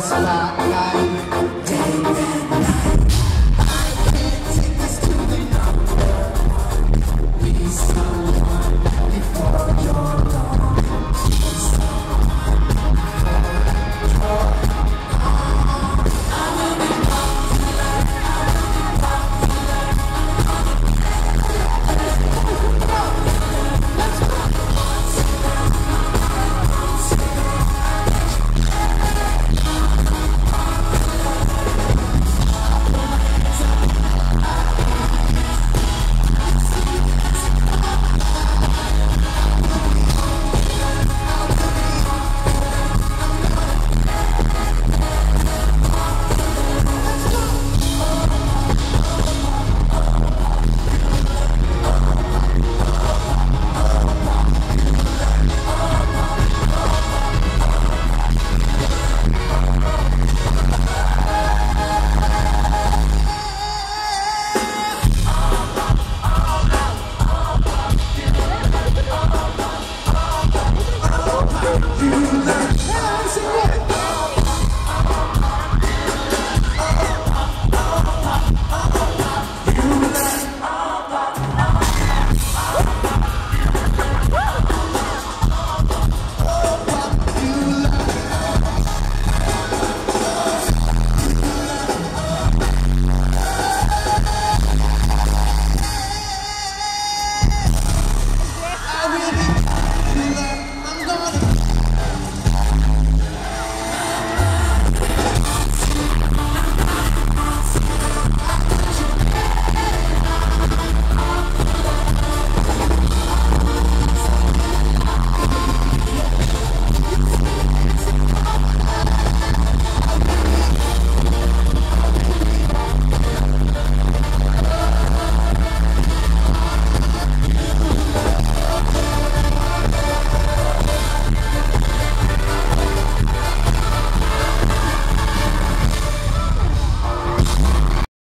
spotlight